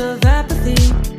of apathy.